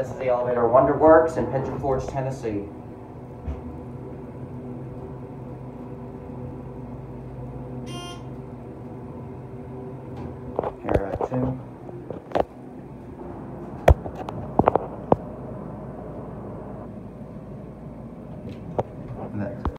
This is the elevator Wonder Works in Pigeon Forge, Tennessee. Here at two. Next.